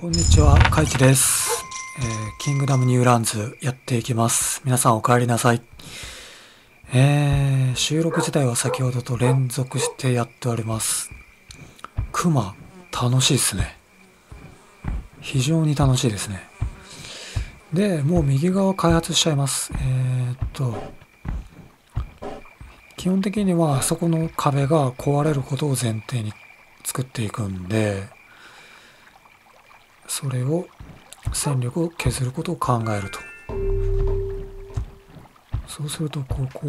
こんにちは、カイチです。えー、キングダムニューランズやっていきます。皆さんお帰りなさい。えー、収録自体は先ほどと連続してやっております。クマ、楽しいですね。非常に楽しいですね。で、もう右側開発しちゃいます。えー、っと、基本的にはあそこの壁が壊れることを前提に作っていくんで、それを戦力を削ることを考えると。そうするとこここ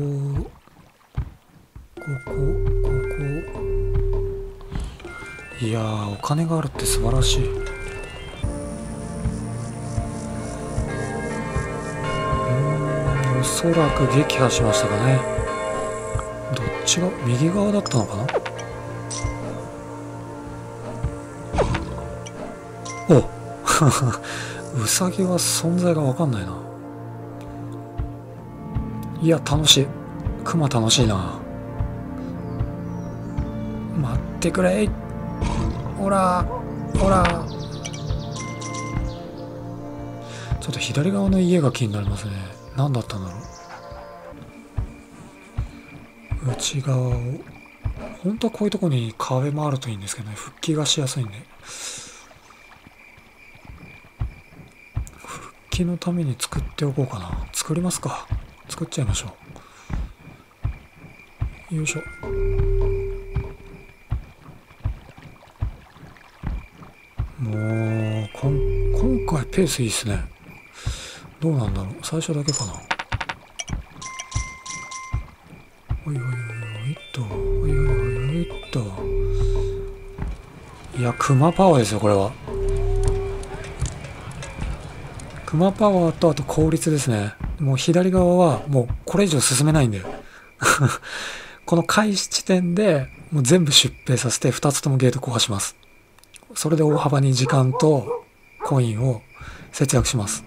こここ。いやお金があるって素晴らしい。うんおそらく撃破しましたかね。どっちが右側だったのかな？うさぎは存在が分かんないな。いや楽しい。クマ楽しいな。待ってくれほらほらちょっと左側の家が気になりますね。何だったんだろう。内側を。本当はこういうとこに壁もあるといいんですけどね。復帰がしやすいんで。のために作っておこうかな。作りますか。作っちゃいましょう。よいしょ。もうこん今回ペースいいっすね。どうなんだろう。最初だけかな。おいおいおいっと。おいおいおいおいっと。いやクマパワーですよこれは。クマパワーとあと効率ですね。もう左側はもうこれ以上進めないんで この開始地点でもう全部出兵させて2つともゲート壊します。それで大幅に時間とコインを節約します。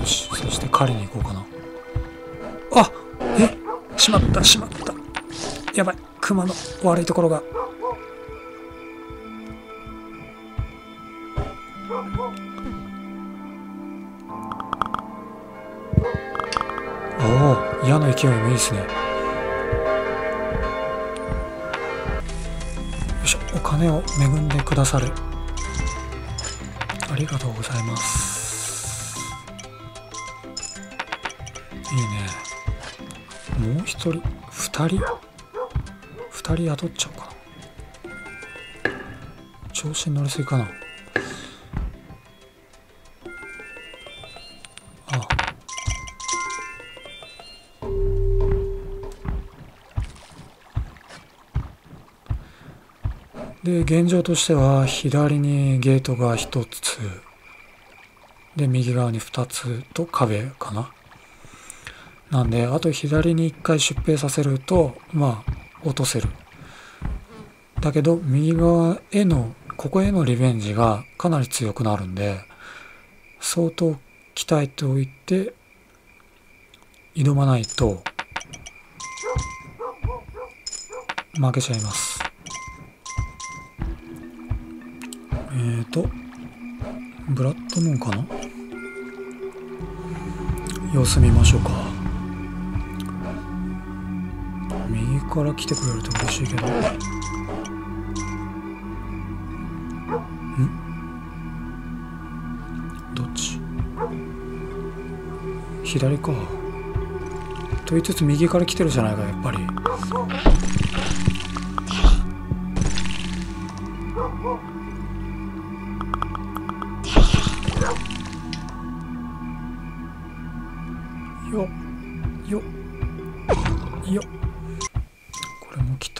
よしそして狩りに行こうかな。あえしまったしまった。やばい熊の悪いところが。勢いもいいですね。よいしょ。お金を恵んでくださる。ありがとうございます。いいね。もう一人。二人。二人雇っちゃおうかな。調子に乗りすぎかな。で現状としては左にゲートが1つで右側に2つと壁かな。なんであと左に1回出兵させるとまあ落とせる。だけど右側へのここへのリベンジがかなり強くなるんで相当鍛えておいて挑まないと負けちゃいます。ーとブラッドムーンかな？様子見ましょうか。右から来てくれると嬉しいけど。ん？どっち？左か。と言いつつ右から来てるじゃないかやっぱり。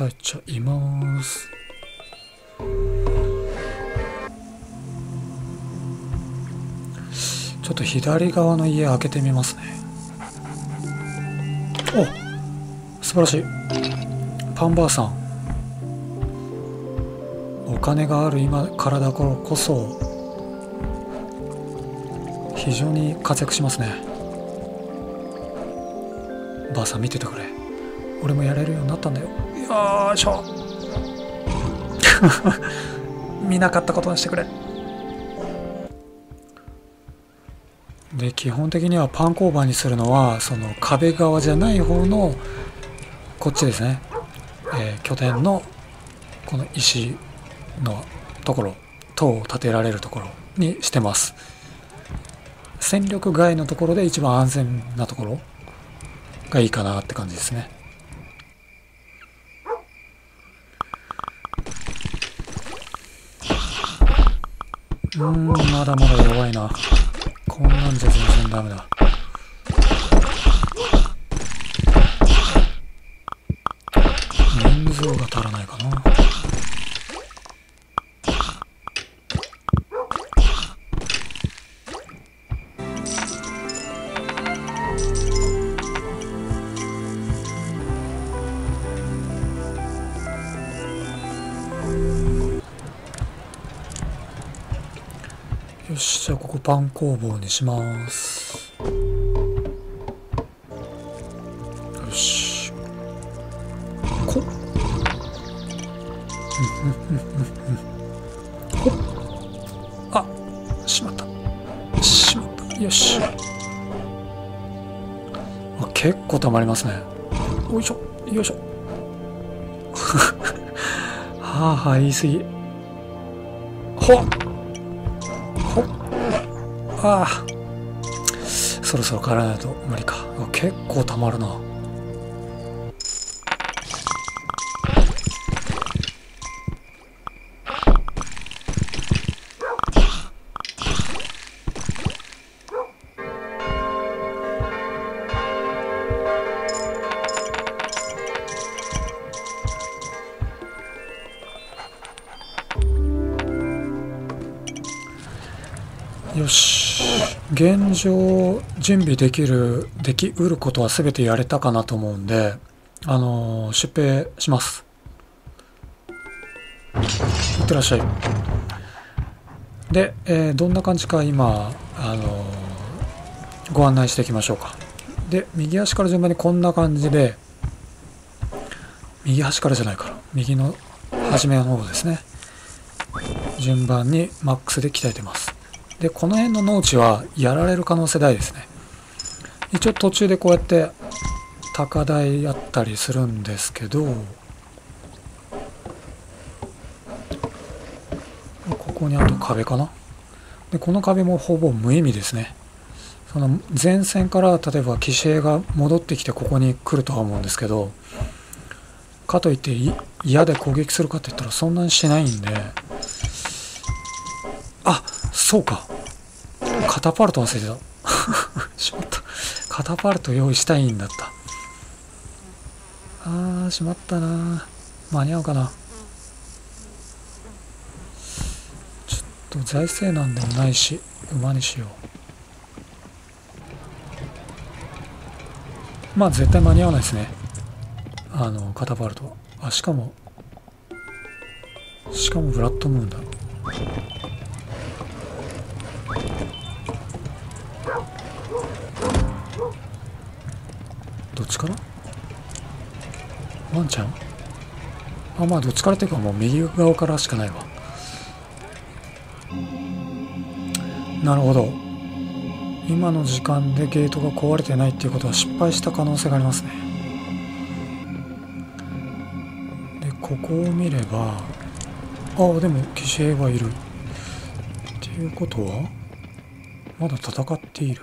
これも鍛えちゃいます。ちょっと左側の家開けてみますね。お素晴らしい。パンバーさん。お金がある今からだからこそ非常に活躍しますね。ばあさん見ててくれ。俺もやれるようになったんだよ。よいしょ 見なかったことにしてくれ。で基本的にはパン工場にするのはその壁側じゃない方のこっちですね、えー、拠点のこの石のところ塔を建てられるところにしてます。戦力外のところで一番安全なところがいいかなって感じですね。うんまだまだ弱いな。こんなんじゃ全然ダメだ。人数が足らないかな。パン工房にします。よし。こっ。ほっ。あしまった。しまった。よし。あ結構たまりますね。よいしょ。よいしょ。はあはあ言い過ぎ。ほっ。ほっ。ああそろそろ帰らないと無理か。結構たまるな。よし。現状準備できるできうることは全てやれたかなと思うんであのー、出兵します。いってらっしゃい。で、えー、どんな感じか今あのー、ご案内していきましょうか。で右足から順番にこんな感じで右端からじゃないから右の初めの方ですね。順番にマックスで鍛えてます。でこの辺の農地はやられる可能性大ですね。一応途中でこうやって高台あったりするんですけどここにあと壁かな？でこの壁もほぼ無意味ですね。その前線から例えば騎兵が戻ってきてここに来るとは思うんですけどかといって嫌で攻撃するかって言ったらそんなにしないんで。あそうか。カタパルト忘れてた。しまった。カタパルト用意したいんだった。あーしまったな。間に合うかな。ちょっと財政難でもないし馬にしよう。まあ絶対間に合わないですね。あのカタパルト。はあしかもしかもブラッドムーンだ。ちからワンちゃん？あまあどっちからっていうかもう右側からしかないわ。なるほど。今の時間でゲートが壊れてないっていうことは失敗した可能性がありますね。でここを見ればああでも騎士兵はいる。っていうことはまだ戦っている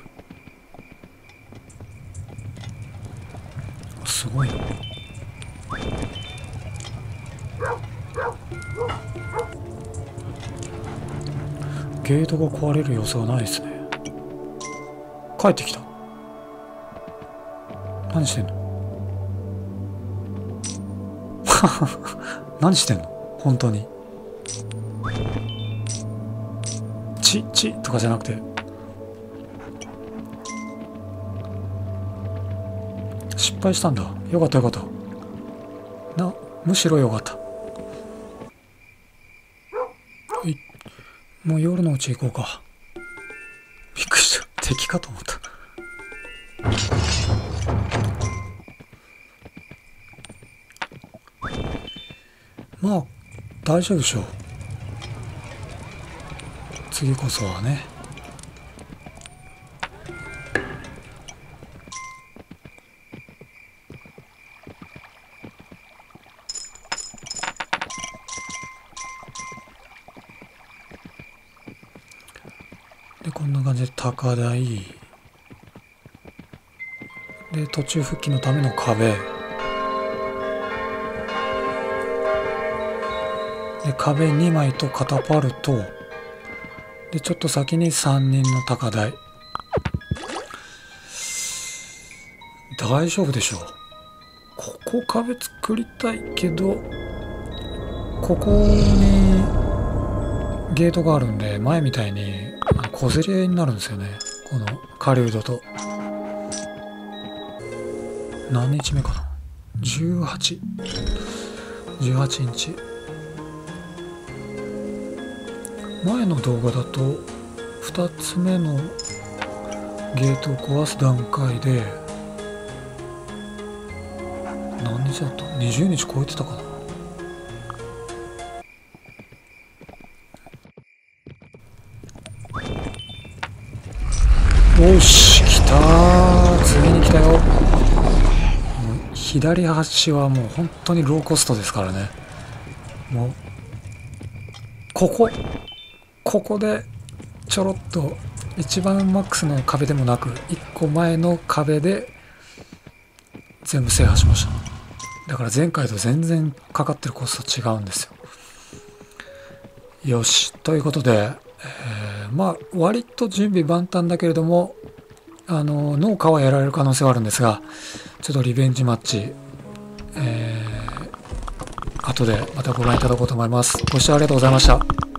すごいなゲートが壊れる様子はないですね。帰ってきた。何してんの？何してんの？本当に。チッチッとかじゃなくて。失敗したんだ。よかったよかった。なむしろよかった。はい。もう夜のうち行こうか。びっくりした。敵かと思った。まあ大丈夫でしょ。う次こそはね。高台で途中復帰のための壁。で壁2枚とカタパルト。でちょっと先に3人の高台。大丈夫でしょう。ここ壁作りたいけどここにゲートがあるんで前みたいに小競り合いになるんですよね。この狩人と。何日目かな？1818 18日。前の動画だと2つ目のゲートを壊す段階で何日だった？20日超えてたかな？よし来た次に来たよ。左端はもう本当にローコストですからね。もうここここでちょろっと一番マックスの壁でもなく1個前の壁で全部制覇しました。だから前回と全然かかってるコスト違うんですよ。よしということで、えー、まあ割と準備万端だけれどもあの農家はやられる可能性はあるんですがちょっとリベンジマッチ、えー、後でまたご覧いただこうと思います。ご視聴ありがとうございました。